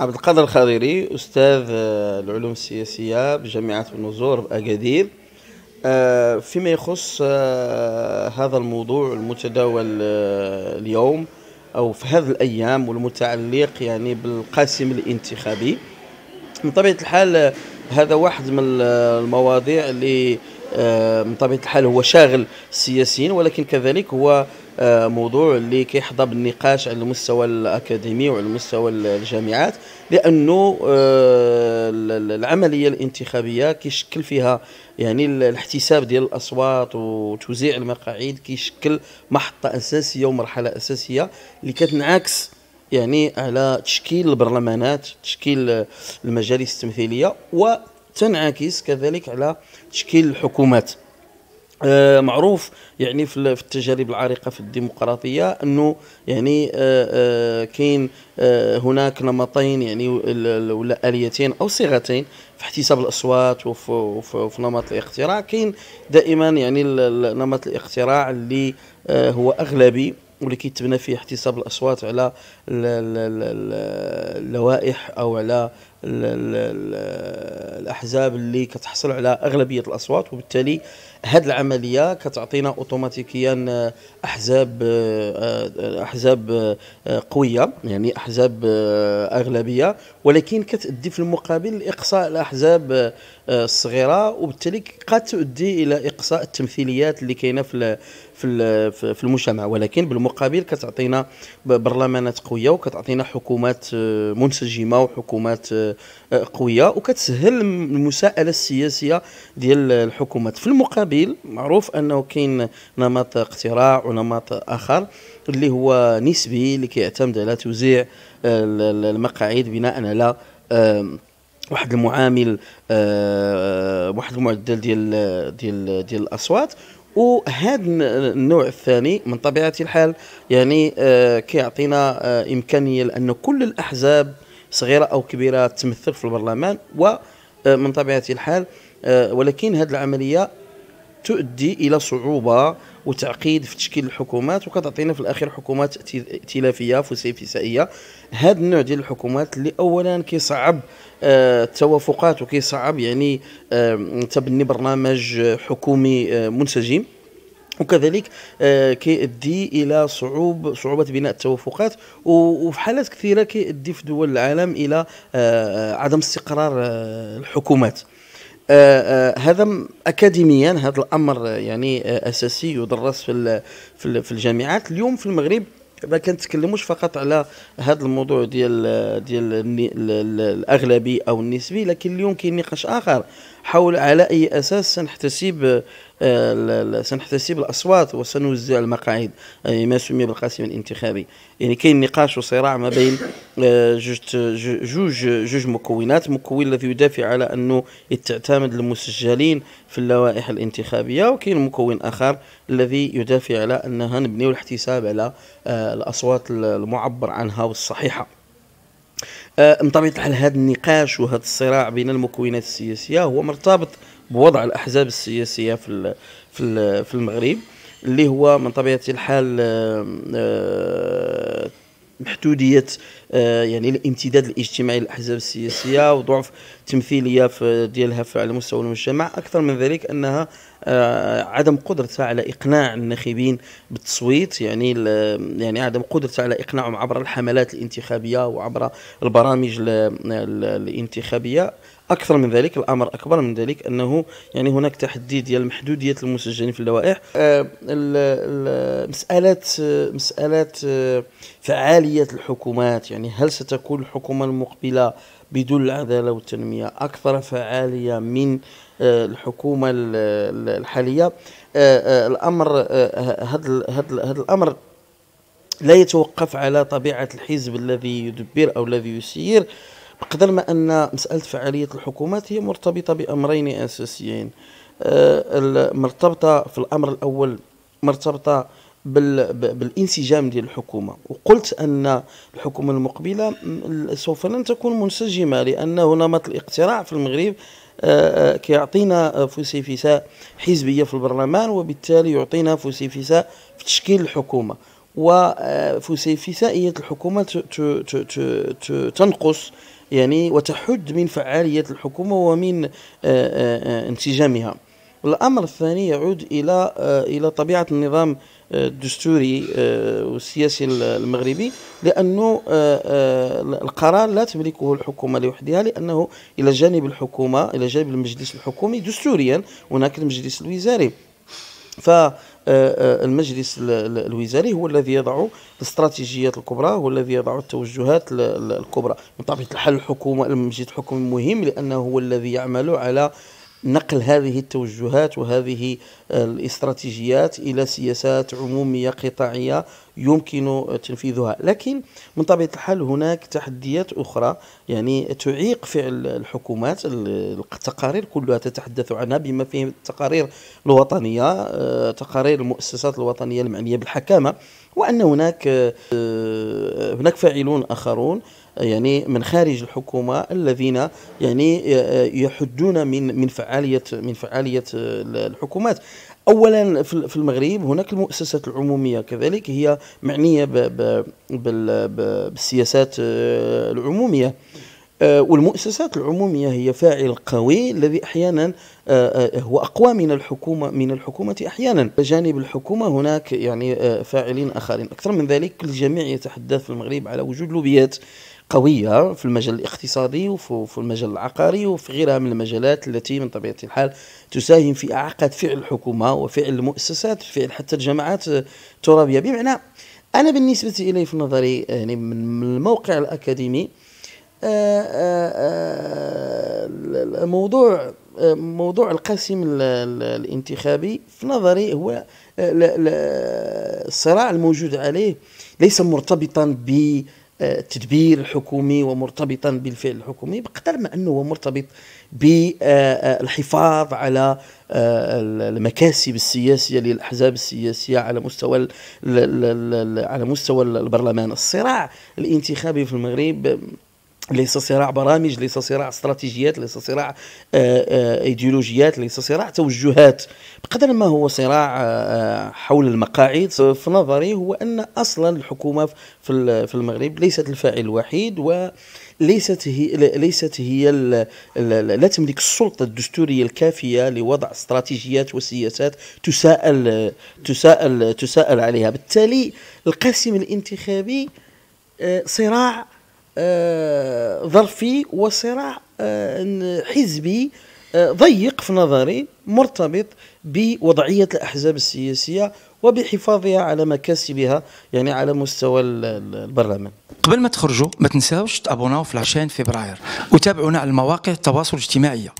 عبد القادر الخضيري أستاذ آه، العلوم السياسية بجامعة النزور بأكادير. آه، فيما يخص آه، هذا الموضوع المتداول اليوم أو في هذه الأيام والمتعلق يعني بالقاسم الانتخابي. من طبيعة الحال هذا واحد من المواضيع اللي من طبيعة الحال هو شاغل السياسيين ولكن كذلك هو موضوع اللي كيحظى بالنقاش على المستوى الأكاديمي وعلى مستوى الجامعات لأنه آه، العملية الانتخابية كيشكل فيها يعني الاحتساب ديال الأصوات وتوزيع المقاعد كيشكل محطة أساسية ومرحلة أساسية اللي كتنعكس يعني على تشكيل البرلمانات تشكيل المجالس التمثيلية وتنعكس كذلك على تشكيل الحكومات. آه، معروف يعني في التجارب العريقة في الديمقراطية أنه يعني آه، آه، كاين هناك نمطين يعني ولا آليتين أو صيغتين في احتساب اصوات وفي, وفي نمط الاقتراع كاين دائما يعني نمط الاقتراع اللي هو أغلبي. واللي كيتبنى فيه احتساب الأصوات على اللوائح أو على الأحزاب اللي كتحصل على أغلبية الأصوات وبالتالي هذه العملية كتعطينا اوتوماتيكيا أحزاب أحزاب قوية يعني أحزاب أغلبية ولكن كتؤدي في المقابل لإقصاء الأحزاب الصغيرة وبالتالي قد تؤدي إلى إقصاء التمثيليات اللي كاينة في في في المجتمع ولكن بالمقابل كتعطينا برلمانات قوية وكتعطينا حكومات منسجمة وحكومات قوية وكتسهل المساءلة السياسية ديال الحكومات. في المقابل معروف أنه كاين نمط اقتراع ونمط آخر اللي هو نسبي اللي كيعتمد على توزيع المقاعد بناء على واحد المعامل واحد المعدل ديال ديال ديال الأصوات. وهذا النوع الثاني من طبيعة الحال يعني آه كيعطينا آه إمكانية لأن كل الأحزاب صغيرة أو كبيرة تمثل في البرلمان ومن آه، طبيعة الحال ولكن هذه العملية تؤدي إلى صعوبة وتعقيد في تشكيل الحكومات وكتعطينا في الأخير حكومات ائتلافية فسيفسائيه هذا النوع ديال الحكومات اللي اولا كيصعب آه، التوافقات وكيصعب يعني تبني برنامج حكومي منسجم. وكذلك آه، كيؤدي إلى صعوب صعوبة بناء التوافقات. وفي حالات كثيرة كيؤدي في دول العالم إلى آه، عدم استقرار آه، الحكومات. هذا اكاديميا هذا الأمر يعني أساسي يدرس في في الجامعات. اليوم في المغرب ما كنتكلموش فقط على هذا الموضوع ديال ديال الأغلبي أو النسبي لكن اليوم كاين نقاش آخر حول على أي أساس سنحتسب آه، سنحتسب الأصوات وسنوزع المقاعد ما سمي بالقاسم الانتخابي. يعني كاين نقاش وصراع ما بين آه، جوج جوج جوج مكونات. مكون الذي يدافع على أنه تعتمد المسجلين في اللوائح الانتخابية وكاين مكون آخر الذي يدافع على أنها نبنيو الاحتساب على آه، الأصوات المعبر عنها والصحيحة. من طبيعة الحال هذا النقاش وهذا الصراع بين المكونات السياسية هو مرتبط بوضع الأحزاب السياسية في في في المغرب اللي هو من طبيعة الحال آه، محدودية آه، يعني الامتداد الاجتماعي للأحزاب السياسية وضعف تمثيلية في ديالها على مستوى المجتمع أكثر من ذلك أنها آه، عدم قدرتها على إقناع الناخبين بالتصويت يعني يعني عدم قدرتها على إقناعهم عبر الحملات الانتخابية وعبر البرامج الانتخابية. أكثر من ذلك الأمر أكبر من ذلك أنه يعني هناك تحدي ديال محدودية المسجلين في اللوائح. آه، مسألة مسألة آه، فعالية الحكومات يعني هل ستكون الحكومة المقبلة بدون العدالة والتنمية أكثر فعالية من الحكومة الحالية؟ الأمر هذا الأمر لا يتوقف على طبيعة الحزب الذي يدبر أو الذي يسير بقدر ما أن مسألة فعالية الحكومات هي مرتبطة بأمرين أساسيين. آه، مرتبطه في الأمر الأول مرتبطة بالانسجام ديال الحكومة. وقلت أن الحكومة المقبلة سوف لن تكون منسجمة لأنه نمط الاقتراع في المغرب آه، آه، كيعطينا فسيفساء حزبية في البرلمان وبالتالي يعطينا فسيفساء في تشكيل الحكومة. وفسيفسائية الحكومة تنقص يعني وتحد من فعالية الحكومة ومن انسجامها. الأمر الثاني يعود إلى إلى طبيعة النظام الدستوري والسياسي المغربي لأنه القرار لا تملكه الحكومة لوحدها لأنه إلى جانب الحكومة إلى جانب المجلس الحكومي دستوريا هناك المجلس الوزاري. فالمجلس الوزاري هو الذي يضع الاستراتيجيات الكبرى هو الذي يضع التوجهات الكبرى. من طبيعة الحال الحكومة المجلس الحكومي مهم لأنه هو الذي يعمل على نقل هذه التوجهات وهذه الاستراتيجيات إلى سياسات عمومية قطاعية يمكن تنفيذها. لكن من طبيعة الحال هناك تحديات أخرى يعني تعيق فعل الحكومات التقارير كلها تتحدث عنها بما فيه التقارير الوطنية آه، تقارير المؤسسات الوطنية المعنية بالحكامة وأن هناك آه، هناك فاعلون آخرون يعني من خارج الحكومة الذين يعني يحدون من من فعالية من فعالية الحكومات. اولا في المغرب هناك المؤسسات العمومية كذلك هي معنية بالسياسات العمومية. آه، والمؤسسات العمومية هي فاعل قوي الذي أحيانا آه، آه، هو أقوى من الحكومة من الحكومة أحيانا. بجانب الحكومة هناك يعني فاعلين آخرين. أكثر من ذلك الجميع يتحدث في المغرب على وجود لوبيات قوية في المجال الاقتصادي وفي المجال العقاري وفي غيرها من المجالات التي من طبيعة الحال تساهم في إعاقة فعل الحكومة وفعل المؤسسات فعل حتى الجماعات الترابية. بمعنى أنا بالنسبة إلي في نظري يعني من الموقع الأكاديمي آه، آه، آه، موضوع موضوع القاسم الانتخابي في نظري هو الصراع الموجود عليه ليس مرتبطا ب التدبير الحكومي ومرتبطا بالفعل الحكومي بقدر ما أنه هو مرتبط بالحفاظ على المكاسب السياسية للأحزاب السياسية على مستوى على مستوى البرلمان. الصراع الانتخابي في المغرب ليس صراع برامج ليس صراع استراتيجيات ليس صراع إيديولوجيات ليس صراع توجهات. بقدر ما هو صراع حول المقاعد في نظري هو أن أصلا الحكومة في المغرب ليست الفاعل الوحيد و ليست هي ليست هي لا تملك السلطة الدستورية الكافية لوضع استراتيجيات وسياسات تساءل تساءل تساءل عليها. بالتالي القاسم الانتخابي صراع آه، ظرفي وصراع آه، حزبي آه، ضيق في نظري مرتبط بوضعية الأحزاب السياسية وبحفاظها على مكاسبها يعني على مستوى البرلمان. قبل ما تخرجوا ما تنساوش تابوناو في العشرين فبراير. وتابعونا على المواقع التواصل الاجتماعي.